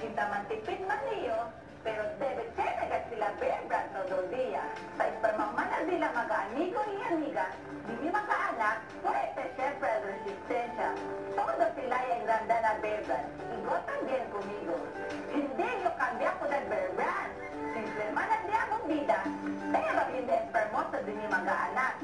pinta mantipid man niyo, pero debe ser sila bebra todo día. Sa espermama sila mag-amigo y amiga, hindi makaanak, fuerte siempre la resistencia. Todo sila yung ganda na bebra. Igual también conmigo. Hindi yo cambiapo de bebra. Simplemente andiamo vida. Pero hindi espermoso din yung mag-anak.